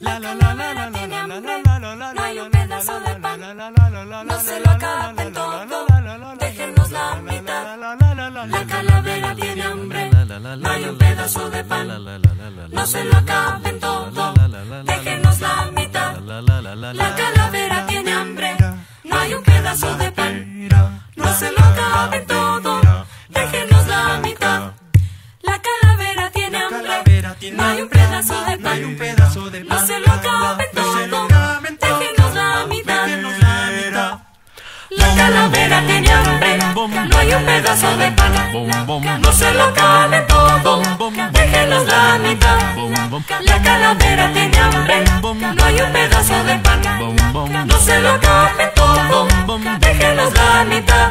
La calavera no hay un pedazo de pan, no se la mitad. La calavera tiene hambre, no hay un pedazo de pan, no se lo acaben todo, la mitad. La calavera tiene hambre, no hay un pedazo de pan, no se lo acaben. No hay un pedazo de pan. No se lo acaben todo. Déjenos la mitad. La calavera tiene hambre. No hay un pedazo de pan. No se lo acaben todo. Déjenos la mitad. La calavera tiene hambre. No hay un pedazo de pan. No se lo acaben todo. Déjenos la mitad.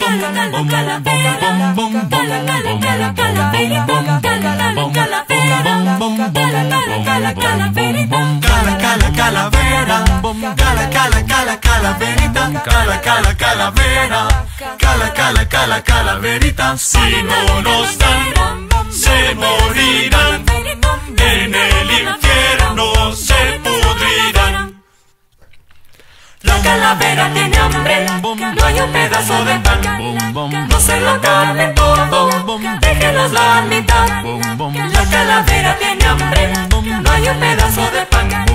Cala, cala, calavera. Cala, cala, cala, calavera. Cala, cala, calavera. Cala, cala, cala, calaverita. Cala, cala, calavera. Cala, cala, cala, calaverita. Cala, cala, calavera. Cala, cala, cala, calaverita. Si no nos dan, se morirán. En el infierno se pudrirán. La calavera no hay un pedazo de pan. No se lo acaben todo, déjenos la mitad. La calavera tiene hambre, no hay un pedazo de pan.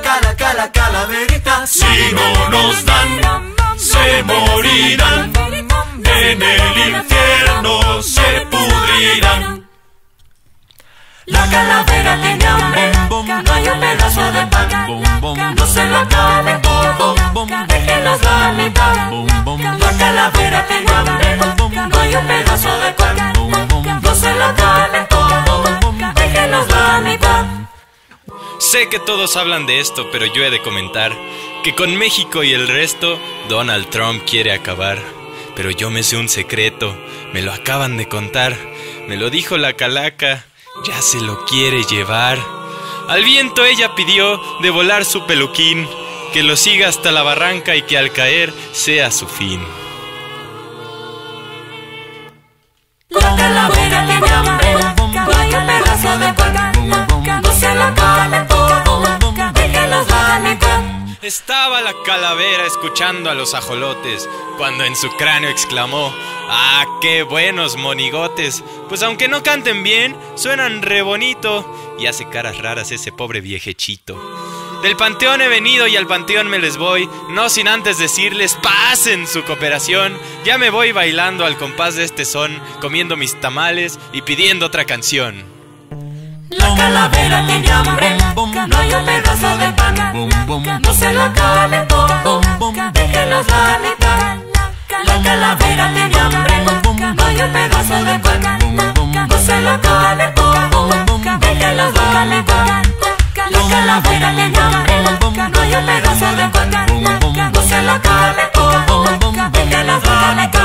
Cala, cala, calaverita. Si no nos dan, se morirán. La calavera tiene hambre, no hay un pedazo de pan. No se lo acaben todo, déjenos la mitad. La calavera tiene hambre, no hay un pedazo de pan. No se lo acaben todo, déjenos la mitad. Sé que todos hablan de esto, pero yo he de comentar que con México y el resto Donald Trump quiere acabar. Pero yo me sé un secreto, me lo acaban de contar, me lo dijo la calaca, ya se lo quiere llevar. Al viento ella pidió de volar su peluquín, que lo siga hasta la barranca y que al caer sea su fin. La. Estaba la calavera escuchando a los ajolotes, cuando en su cráneo exclamó, ¡Ah, qué buenos monigotes! Pues aunque no canten bien, suenan re bonito, y hace caras raras ese pobre viejechito. Del panteón he venido y al panteón me les voy, no sin antes decirles, pasen su cooperación, ya me voy bailando al compás de este son, comiendo mis tamales y pidiendo otra canción. La calavera tiene hambre, no hay un pedazo de pan, no se lo acaban el todo, déjenos la mitad. La calavera tiene hambre, no hay un pedazo de pan, no se lo acaban el todo, déjenos la mitad. La calavera tiene hambre, no hay un pedazo de pan, no se lo acaban el todo, déjenos la mitad.